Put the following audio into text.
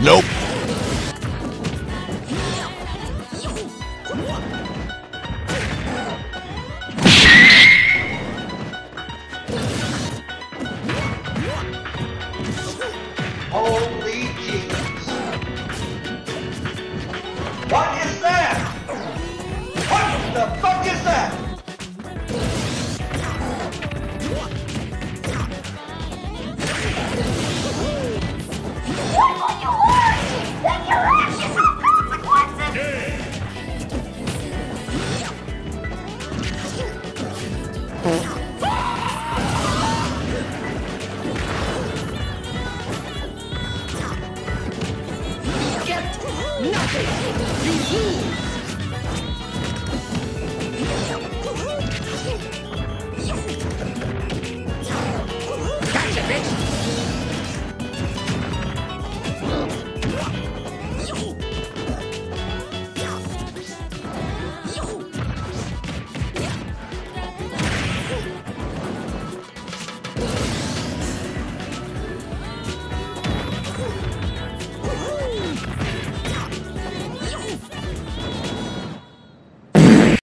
Nope. Holy Get nothing. You lose.